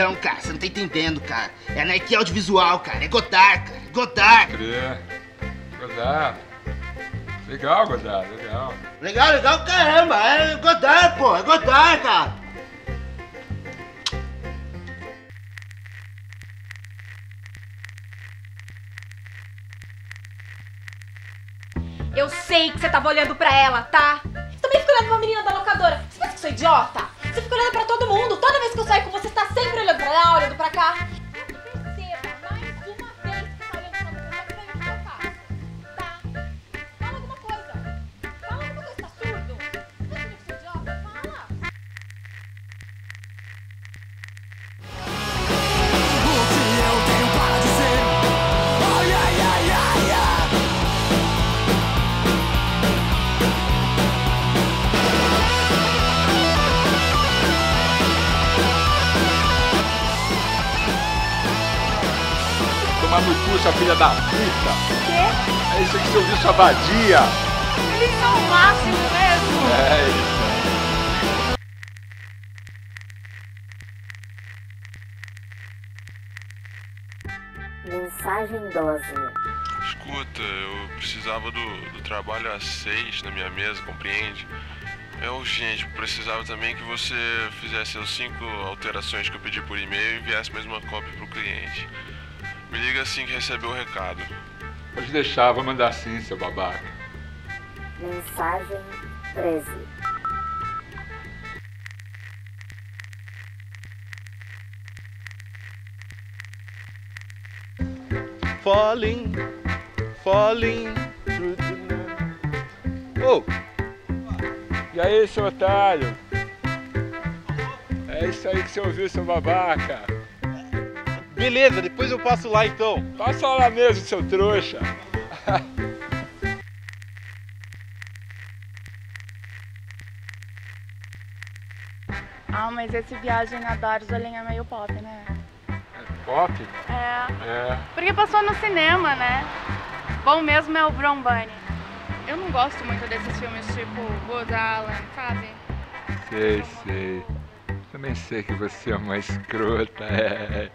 Não, cara, você não tá entendendo, cara. É Nike Audiovisual, cara. É Godard, cara. Godard. Crê. Godard. Legal, Godard, legal. Legal, legal, caramba. É Godard, pô. É Godard, cara. Eu sei que você tava olhando pra ela, tá? Você também fica olhando pra menina da locadora. Você pensa que eu sou idiota? Você fica olhando pra todo mundo. Toda vez que eu saio com você, Tomar no cu, sua filha da puta. Quê? É isso que você ouviu, sua vadia. Eles são o máximo mesmo. É isso. Mensagem 12. Escuta, eu precisava do, do trabalho às seis na minha mesa, compreende? É urgente, precisava também que você fizesse as cinco alterações que eu pedi por e-mail e enviasse mais uma cópia pro cliente. Me liga assim que receber o recado. Pode deixar, vou mandar sim, seu babaca. Mensagem 13. Falling, falling through the night. Ô, E aí, seu otário? É isso aí que você ouviu, seu babaca. Beleza, depois eu passo lá então. Passa lá mesmo, seu trouxa. Ah, mas esse Viagem a Darjeeling é meio pop, né? Pop? É. É. Porque passou no cinema, né? Bom mesmo é o Brown Bunny. Eu não gosto muito desses filmes tipo Wood Allen, sabe? Sei, sei. Também sei que você é uma escrota, é.